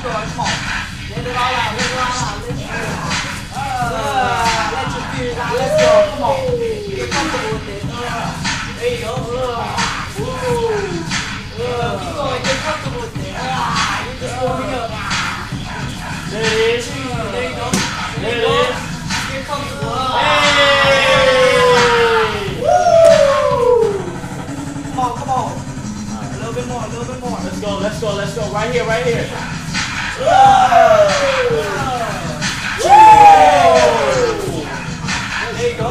Going. Come on. Let it all out. Let it all out. Let it all out. Uh, let your fears out. Let's go. Come on. Get comfortable with it. Uh, there you go. Uh, woo. Uh, keep going. Get comfortable with it. Uh, you're just warming up. There it is. There you go. There it is. Get comfortable. Uh, Hey. Come on, come on. A little bit more, a little bit more. Let's go. Let's go. Let's go. Right here. Right here. There you go.